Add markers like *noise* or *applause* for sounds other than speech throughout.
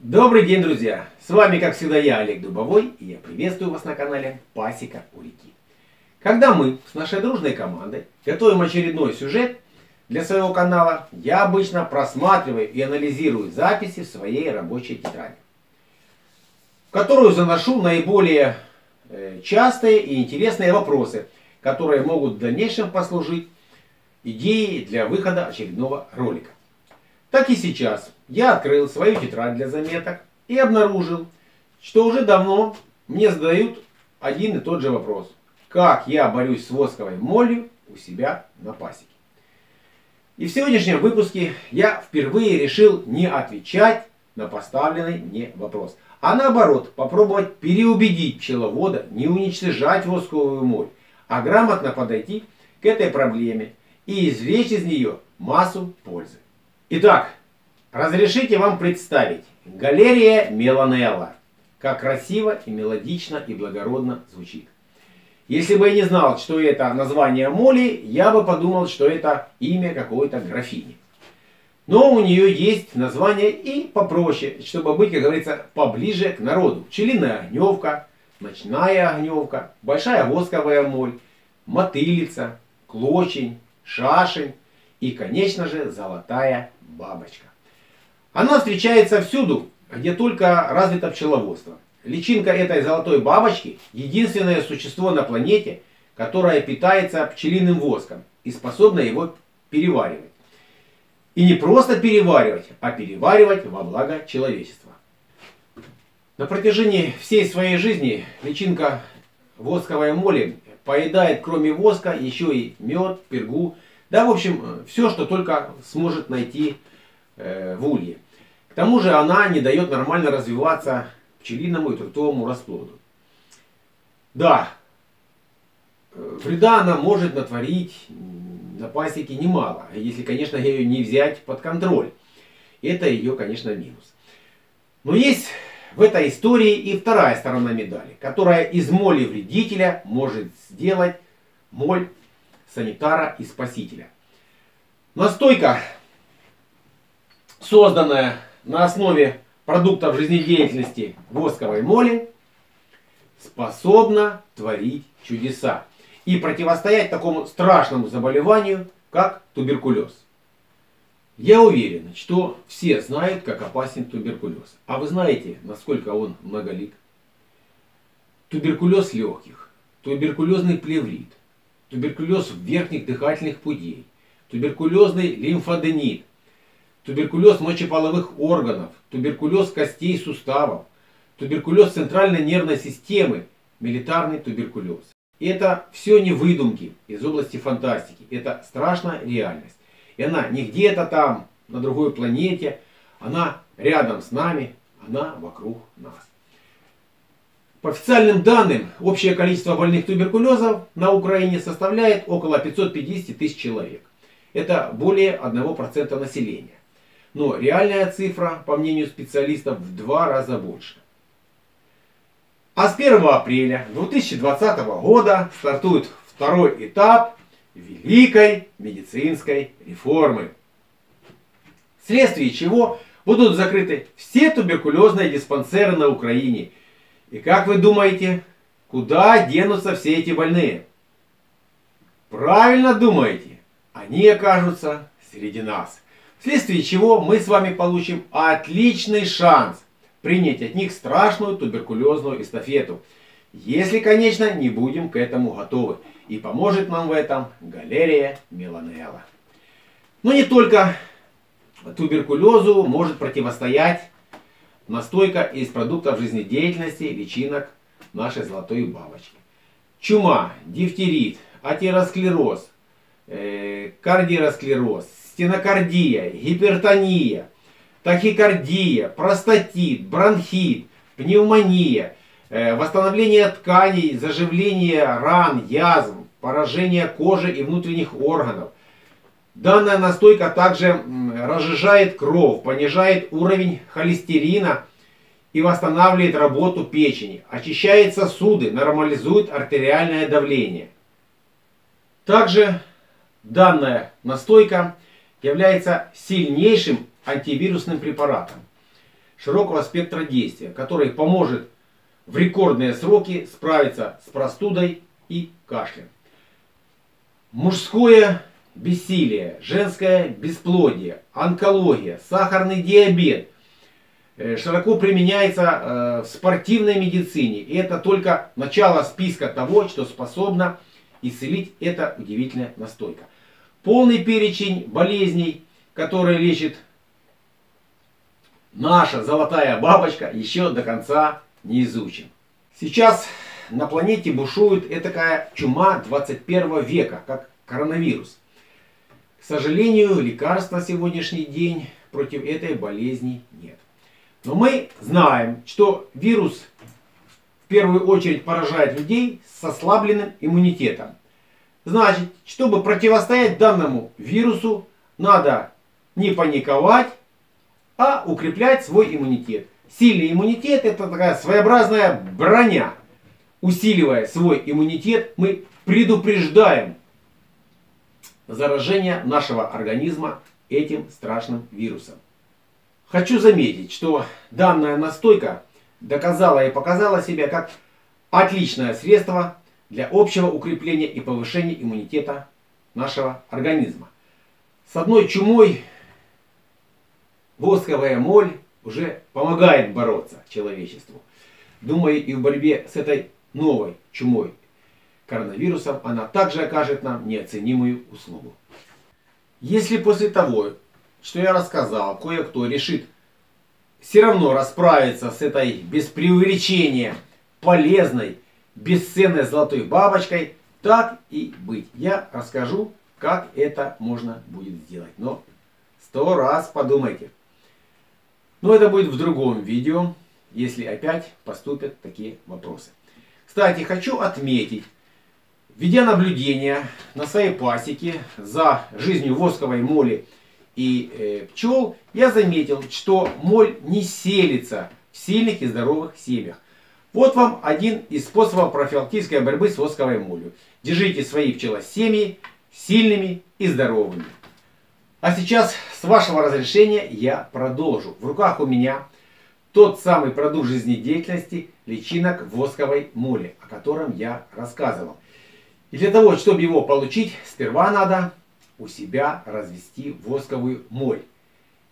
Добрый день, друзья! С вами, как всегда, я, Олег Дубовой, и я приветствую вас на канале Пасека у реки. Когда мы с нашей дружной командой готовим очередной сюжет для своего канала, я обычно просматриваю и анализирую записи в своей рабочей тетради, в которую заношу наиболее э, частые и интересные вопросы, которые могут в дальнейшем послужить идеей для выхода очередного ролика. Так и сейчас я открыл свою тетрадь для заметок и обнаружил, что уже давно мне задают один и тот же вопрос. Как я борюсь с восковой молью у себя на пасеке? И в сегодняшнем выпуске я впервые решил не отвечать на поставленный мне вопрос, а наоборот попробовать переубедить пчеловода не уничтожать восковую моль, а грамотно подойти к этой проблеме и извлечь из нее массу пользы. Итак, разрешите вам представить галерия Меланелла. Как красиво и мелодично и благородно звучит. Если бы я не знал, что это название моли, я бы подумал, что это имя какой-то графини. Но у нее есть название и попроще, чтобы быть, как говорится, поближе к народу. Пчелиная огневка, ночная огневка, большая восковая моль, мотылица, клочень, шашень и, конечно же, золотая бабочка. Она встречается всюду, где только развито пчеловодство. Личинка этой золотой бабочки – единственное существо на планете, которое питается пчелиным воском и способно его переваривать. И не просто переваривать, а переваривать во благо человечества. На протяжении всей своей жизни личинка восковой моли поедает кроме воска еще и мед, пергу, да, в общем, все, что только сможет найти э, в улье. К тому же она не дает нормально развиваться пчелиному и трутовому расплоду. Да, э, вреда она может натворить на пасеке немало, если, конечно, ее не взять под контроль. Это ее, конечно, минус. Но есть в этой истории и вторая сторона медали, которая из моли вредителя может сделать моль санитара и спасителя. Настойка, созданная на основе продуктов жизнедеятельности восковой моли, способна творить чудеса и противостоять такому страшному заболеванию, как туберкулез. Я уверен, что все знают, как опасен туберкулез. А вы знаете, насколько он многолик? Туберкулез легких, туберкулезный плеврит, туберкулез верхних дыхательных путей, туберкулезный лимфоденит, туберкулез мочеполовых органов, туберкулез костей и суставов, туберкулез центральной нервной системы, милитарный туберкулез. И это все не выдумки из области фантастики, это страшная реальность. И она не где-то там, на другой планете, она рядом с нами, она вокруг нас. По официальным данным, общее количество больных туберкулезом на Украине составляет около 550 тысяч человек. Это более 1% населения. Но реальная цифра, по мнению специалистов, в два раза больше. А с 1 апреля 2020 года стартует второй этап великой медицинской реформы, вследствие чего будут закрыты все туберкулезные диспансеры на Украине. И как вы думаете, куда денутся все эти больные? Правильно думаете, они окажутся среди нас. Вследствие чего мы с вами получим отличный шанс принять от них страшную туберкулезную эстафету. Если, конечно, не будем к этому готовы. И поможет нам в этом галерия Меланелла. Но не только туберкулезу может противостоять настойка из продуктов жизнедеятельности личинок нашей золотой бабочки. Чума, дифтерит, атеросклероз, э, кардиосклероз, стенокардия, гипертония, тахикардия, простатит, бронхит, пневмония, э, восстановление тканей, заживление ран, язв, поражение кожи и внутренних органов. Данная настойка также разжижает кровь, понижает уровень холестерина и восстанавливает работу печени, очищает сосуды, нормализует артериальное давление. Также данная настойка является сильнейшим антивирусным препаратом. широкого спектра действия, который поможет в рекордные сроки справиться с простудой и кашлем. Мужское бессилие, женское бесплодие, онкология, сахарный диабет э, широко применяется э, в спортивной медицине. И это только начало списка того, что способно исцелить эта удивительная настойка. Полный перечень болезней, которые лечит наша золотая бабочка, еще до конца не изучен. Сейчас на планете бушует такая чума 21 века, как коронавирус. Сожалению, лекарств на сегодняшний день против этой болезни нет. Но мы знаем, что вирус в первую очередь поражает людей с ослабленным иммунитетом. Значит, чтобы противостоять данному вирусу, надо не паниковать, а укреплять свой иммунитет. Сильный иммунитет это такая своеобразная броня. Усиливая свой иммунитет, мы предупреждаем заражение нашего организма этим страшным вирусом. Хочу заметить, что данная настойка доказала и показала себя как отличное средство для общего укрепления и повышения иммунитета нашего организма. С одной чумой восковая моль уже помогает бороться человечеству. Думаю, и в борьбе с этой новой чумой коронавирусом она также окажет нам неоценимую услугу. Если после того, что я рассказал, кое-кто решит все равно расправиться с этой без преувеличения полезной, бесценной золотой бабочкой, так и быть. Я расскажу, как это можно будет сделать. Но сто раз подумайте. Но это будет в другом видео, если опять поступят такие вопросы. Кстати, хочу отметить, ведя наблюдение на своей пасеке за жизнью восковой моли и э, пчел, я заметил, что моль не селится в сильных и здоровых семьях. Вот вам один из способов профилактической борьбы с восковой молью. Держите свои пчелосемьи сильными и здоровыми. А сейчас, с вашего разрешения, я продолжу. В руках у меня тот самый продукт жизнедеятельности личинок восковой моли, о котором я рассказывал. И для того, чтобы его получить, сперва надо у себя развести восковую моль.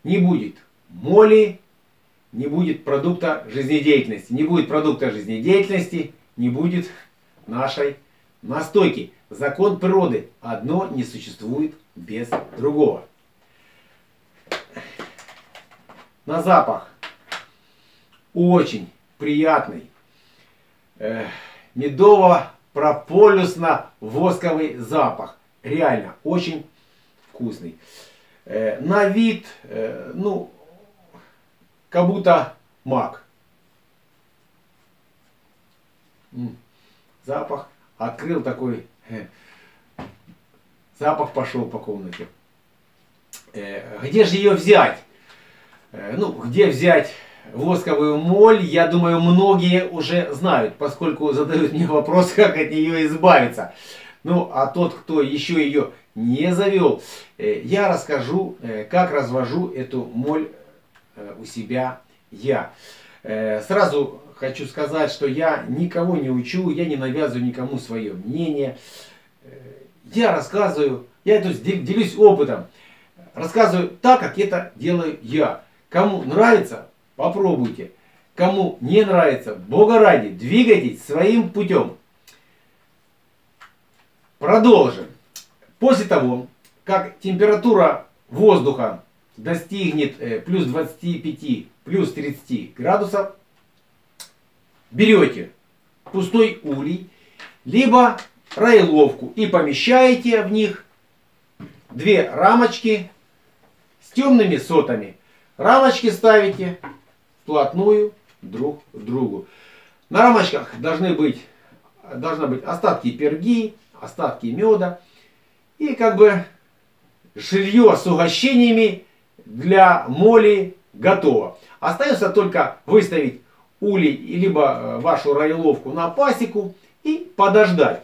Не будет моли, не будет продукта жизнедеятельности. Не будет продукта жизнедеятельности, не будет нашей настойки. Закон природы. Одно не существует без другого. На запах очень приятный э, медово-прополюсно-восковый запах. Реально очень вкусный. Э, на вид, э, ну, как будто мак. Запах. Открыл такой. Э, запах пошел по комнате. Где же ее взять? Ну, где взять восковую моль, я думаю, многие уже знают, поскольку задают мне вопрос, *laughs* как от нее избавиться. Ну, а тот, кто еще ее не завел, я расскажу, как развожу эту моль у себя я. Сразу хочу сказать, что я никого не учу, я не навязываю никому свое мнение. Я рассказываю, я это делюсь опытом. Рассказываю так, как это делаю я. Кому нравится, попробуйте. Кому не нравится, Бога ради, двигайтесь своим путем. Продолжим. После того, как температура воздуха достигнет э, плюс 25, плюс 30 градусов, берете пустой улей, либо ройловку и помещаете в них две рамочки с темными сотами. Рамочки ставите вплотную друг к другу. На рамочках должны быть, должны быть остатки перги, остатки меда и как бы жилье с угощениями для моли готово. Остается только выставить улей, либо э, вашу роиловку на пасеку и подождать.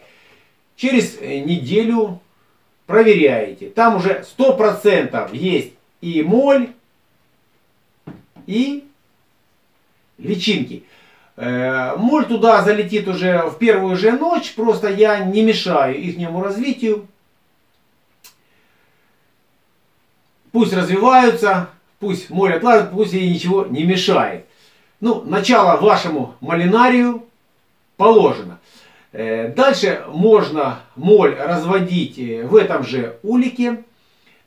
Через э, неделю проверяете. Там уже 100% есть и моль, и личинки. Э, моль туда залетит уже в первую же ночь, просто я не мешаю ихнему развитию. Пусть развиваются, пусть моль отлажит, пусть ей ничего не мешает. Ну, начало вашему малинарию положено. Э, дальше можно моль разводить э, в этом же улике,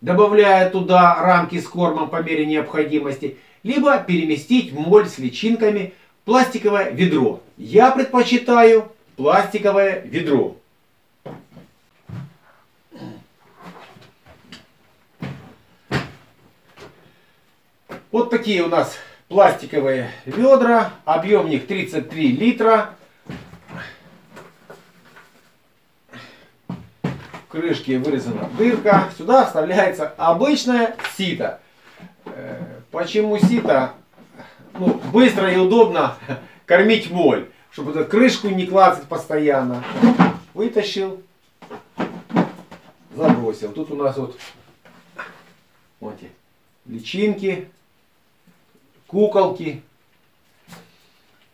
добавляя туда рамки с кормом по мере необходимости, либо переместить моль с личинками в пластиковое ведро. Я предпочитаю пластиковое ведро. Вот такие у нас пластиковые ведра. Объем них 33 литра. Крышке вырезана дырка. Сюда вставляется обычное сито. Э, почему сито? Ну, быстро и удобно *laughs* кормить моль. Чтобы эту крышку не клацать постоянно. Вытащил. Забросил. Тут у нас вот, вот личинки куколки.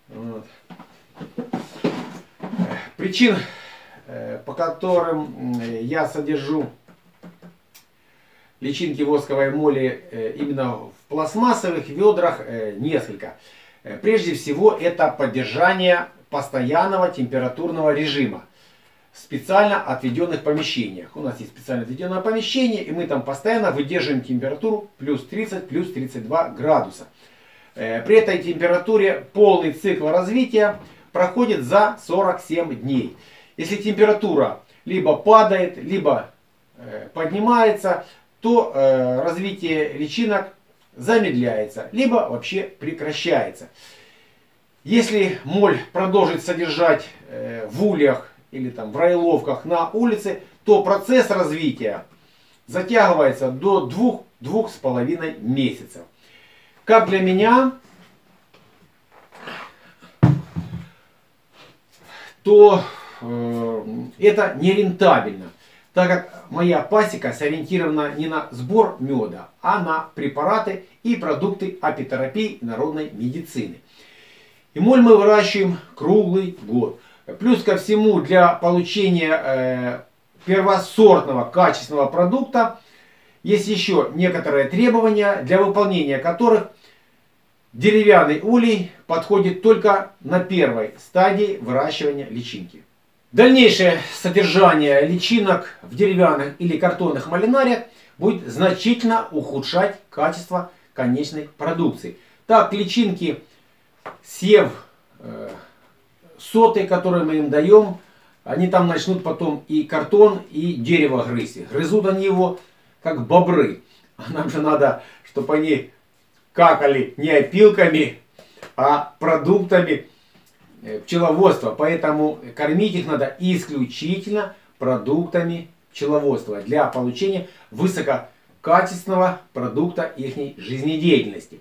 Вот. Причин, э, по которым я содержу личинки восковой моли э, именно в пластмассовых ведрах, э, несколько. Прежде всего, это поддержание постоянного температурного режима в специально отведенных помещениях. У нас есть специально отведенное помещение, и мы там постоянно выдерживаем температуру плюс 30, плюс 32 градуса. Э, при этой температуре полный цикл развития проходит за 47 дней. Если температура либо падает, либо э, поднимается, то э, развитие личинок замедляется, либо вообще прекращается. Если моль продолжит содержать в ульях или там в райловках на улице, то процесс развития затягивается до 2-2,5 месяцев. Как для меня, то э, это нерентабельно, так как моя пасека сориентирована не на сбор меда, а на препараты и продукты апитерапии народной медицины. И моль мы выращиваем круглый год. Плюс ко всему для получения э, первосортного качественного продукта есть еще некоторые требования, для выполнения которых деревянный улей подходит только на первой стадии выращивания личинки. Дальнейшее содержание личинок в деревянных или картонных малинариях будет значительно ухудшать качество конечной продукции. Так, личинки, сев э, соты, которые мы им даем, они там начнут потом и картон, и дерево грызть. Грызут они его как бобры. А нам же надо, чтобы они какали не опилками, а продуктами пчеловодства. Поэтому кормить их надо исключительно продуктами пчеловодства для получения высококачественного продукта их жизнедеятельности.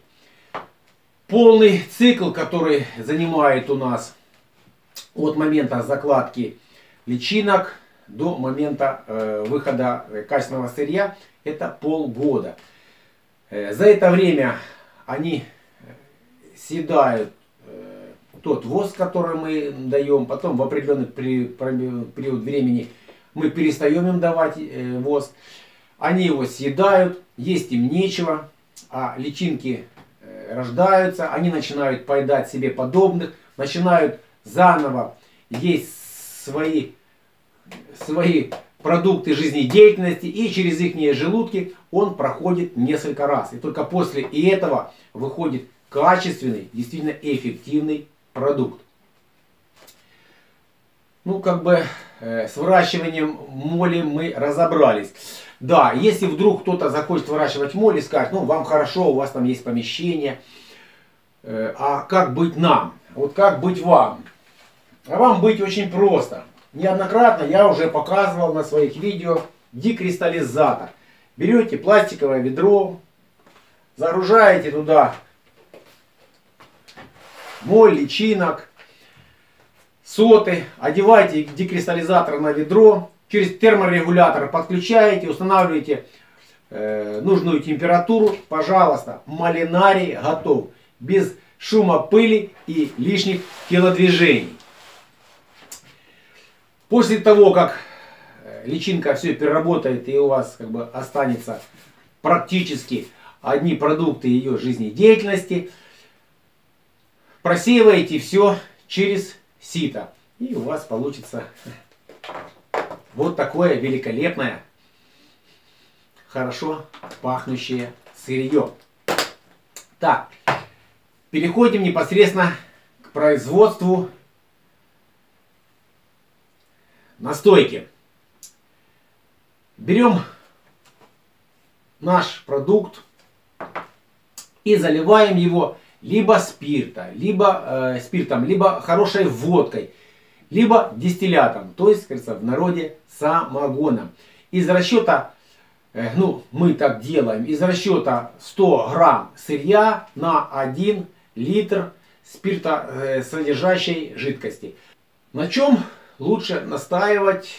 Полный цикл, который занимает у нас от момента закладки личинок до момента э, выхода качественного сырья, это полгода. Э, за это время они э, съедают э, тот воск, который мы даем, потом в определенный период времени мы перестаем им давать воск, они его съедают, есть им нечего, а личинки рождаются, они начинают поедать себе подобных, начинают заново есть свои, свои продукты жизнедеятельности и через их желудки он проходит несколько раз. И только после этого выходит качественный, действительно эффективный продукт. Ну, как бы э, с выращиванием моли мы разобрались. Да, если вдруг кто-то захочет выращивать моли, скажет, ну, вам хорошо, у вас там есть помещение, э, а как быть нам? Вот как быть вам? А вам быть очень просто. Неоднократно я уже показывал на своих видео декристаллизатор. Берете пластиковое ведро, загружаете туда моль, личинок, соты, одеваете декристаллизатор на ведро, через терморегулятор подключаете, устанавливаете э, нужную температуру, пожалуйста, малинарий готов. Без шума пыли и лишних телодвижений. После того, как э, личинка все переработает и у вас как бы останется практически одни продукты ее жизнедеятельности, просеиваете все через сито. И у вас получится вот такое великолепное, хорошо пахнущее сырье. Так, переходим непосредственно к производству настойки. Берем наш продукт и заливаем его либо спирта, либо э, спиртом, либо хорошей водкой, либо дистиллятом, то есть, кажется, в народе самогоном. Из расчета, э, ну, мы так делаем, из расчета 100 грамм сырья на 1 литр спирта э, содержащей жидкости. На чем лучше настаивать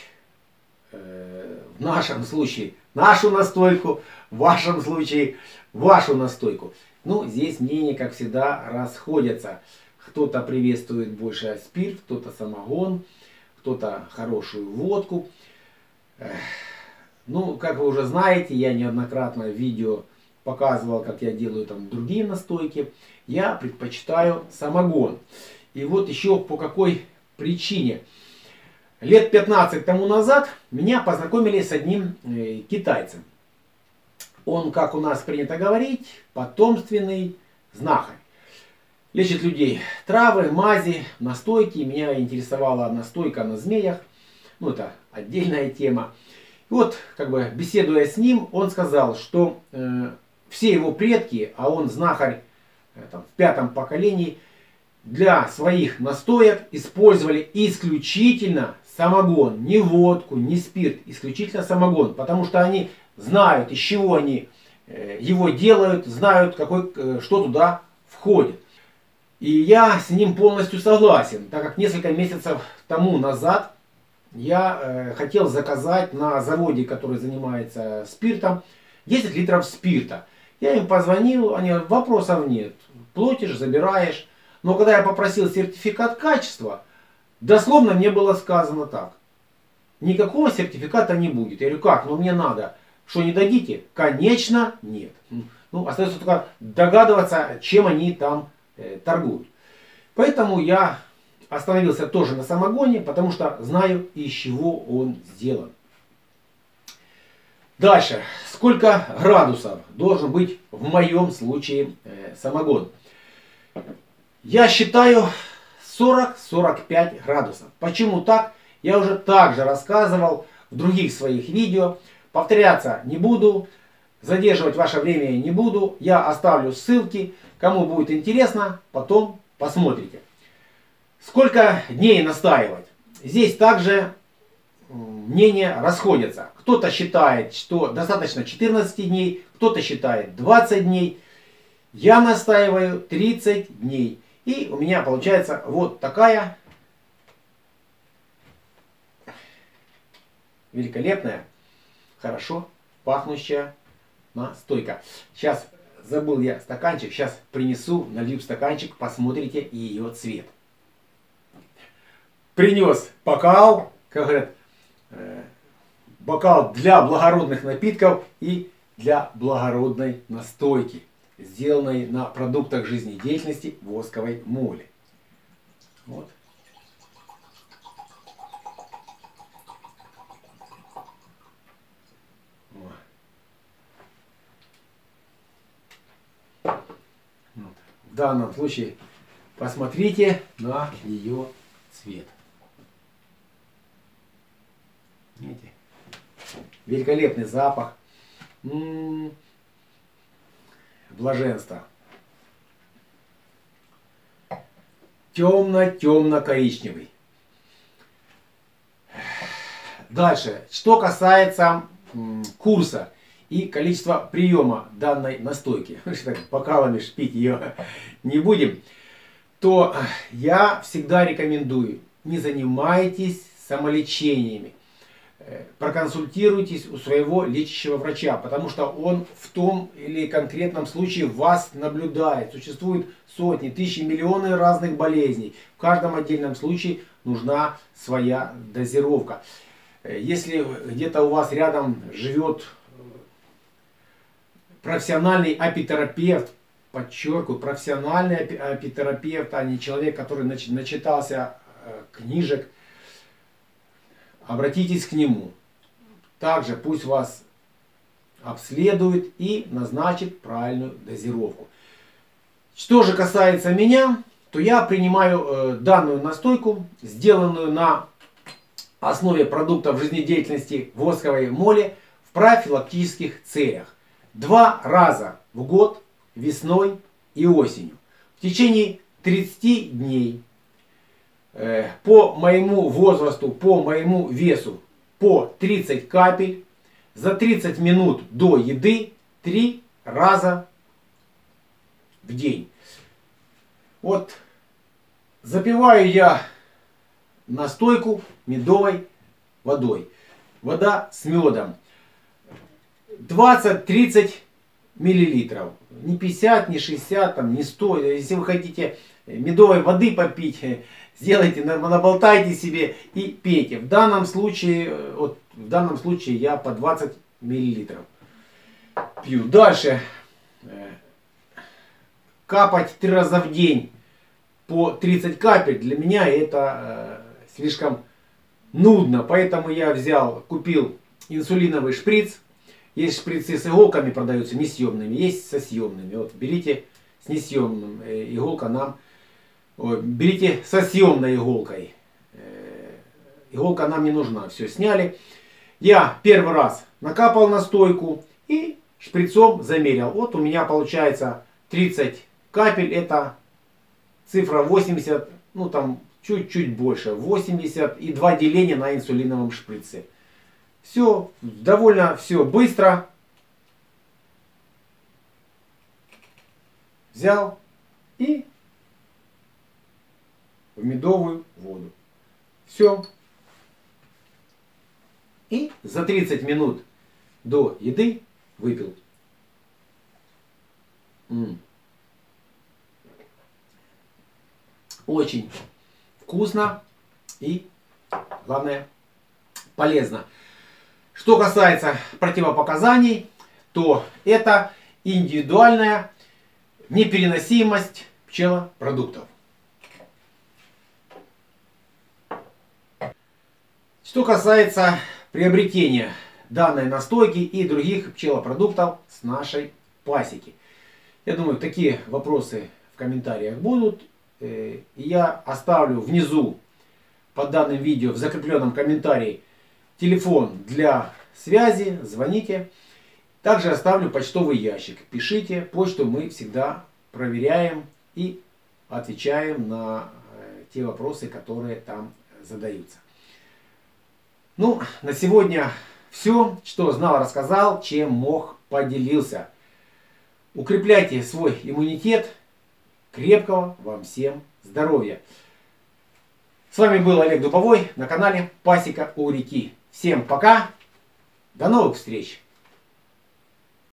э, в нашем случае нашу настойку, в вашем случае вашу настойку. Ну, здесь мнения, как всегда, расходятся. Кто-то приветствует больше спирт, кто-то самогон, кто-то хорошую водку. Ну, как вы уже знаете, я неоднократно в видео показывал, как я делаю там другие настойки. Я предпочитаю самогон. И вот еще по какой причине. Лет 15 тому назад меня познакомили с одним э, китайцем. Он, как у нас принято говорить, потомственный знахарь. Лечит людей травы, мази, настойки. Меня интересовала настойка на змеях. Ну, это отдельная тема. И вот, как бы беседуя с ним, он сказал, что э, все его предки, а он знахарь э, там, в пятом поколении, для своих настоек использовали исключительно самогон. Не водку, не спирт, исключительно самогон. Потому что они знают, из чего они э, его делают, знают, какой, э, что туда входит. И я с ним полностью согласен, так как несколько месяцев тому назад я э, хотел заказать на заводе, который занимается спиртом, 10 литров спирта. Я им позвонил, они говорят, вопросов нет, платишь, забираешь. Но когда я попросил сертификат качества, дословно мне было сказано так. Никакого сертификата не будет. Я говорю, как? Ну мне надо что не дадите? Конечно, нет. Ну, остается только догадываться, чем они там э, торгуют. Поэтому я остановился тоже на самогоне, потому что знаю, из чего он сделан. Дальше. Сколько градусов должен быть в моем случае э, самогон? Я считаю 40-45 градусов. Почему так? Я уже также рассказывал в других своих видео. Повторяться не буду, задерживать ваше время не буду. Я оставлю ссылки. Кому будет интересно, потом посмотрите. Сколько дней настаивать? Здесь также мнения расходятся. Кто-то считает, что достаточно 14 дней, кто-то считает 20 дней. Я настаиваю 30 дней. И у меня получается вот такая великолепная хорошо пахнущая настойка. Сейчас забыл я стаканчик, сейчас принесу, налью стаканчик, посмотрите ее цвет. Принес бокал, как говорят, э, бокал для благородных напитков и для благородной настойки, сделанной на продуктах жизнедеятельности восковой моли. Вот. В данном случае посмотрите на ее цвет. Видите? Великолепный запах. М -м -м. Блаженство. Темно-темно-коричневый. Дальше. Что касается курса и количество приема данной настойки, *laughs* так бокалами шпить ее *laughs* не будем, то я всегда рекомендую, не занимайтесь самолечениями. э, проконсультируйтесь у своего лечащего врача, потому что он в том или конкретном случае вас наблюдает. Существует сотни, тысячи, миллионы разных болезней. В каждом отдельном случае нужна своя дозировка. Э, если где-то у вас рядом живет профессиональный апитерапевт, подчеркиваю, профессиональный апитерапевт, а не человек, который начитался э, книжек, обратитесь к нему. Также пусть вас обследует и назначит правильную дозировку. Что же касается меня, то я принимаю э, данную настойку, сделанную на основе продуктов жизнедеятельности восковой моли в профилактических целях. Два раза в год, весной и осенью. В течение 30 дней э, по моему возрасту, по моему весу, по 30 капель, за 30 минут до еды 3 раза в день. Вот запиваю я настойку медовой водой. Вода с медом. 20-30 миллилитров. Не 50, не 60, там, не 100. Если вы хотите медовой воды попить, *laughs* сделайте, наболтайте себе и пейте. В данном случае, вот, в данном случае я по 20 миллилитров пью. Дальше. Капать три раза в день по 30 капель для меня это э, слишком нудно. Поэтому я взял, купил инсулиновый шприц. Есть шприцы с иголками продаются, несъемными, есть со съемными. Вот берите с несъемным. Э, иголка нам... Ой, берите со съемной иголкой. Э, иголка нам не нужна. Все, сняли. Я первый раз накапал настойку и шприцом замерил. Вот у меня получается 30 капель. Это цифра 80, ну там чуть-чуть больше, 80 и два деления на инсулиновом шприце. Все, довольно все быстро. Взял и в медовую воду. Все. И за 30 минут до еды выпил. Очень вкусно и, главное, полезно. Что касается противопоказаний, то это индивидуальная непереносимость пчелопродуктов. Что касается приобретения данной настойки и других пчелопродуктов с нашей пасеки. Я думаю, такие вопросы в комментариях будут. Э, я оставлю внизу под данным видео в закрепленном комментарии телефон для связи, звоните. Также оставлю почтовый ящик. Пишите, почту мы всегда проверяем и отвечаем на э, те вопросы, которые там задаются. Ну, на сегодня все, что знал, рассказал, чем мог, поделился. Укрепляйте свой иммунитет, Крепкого вам всем здоровья. С вами был Олег Дубовой на канале Пасека у реки. Всем пока, до новых встреч!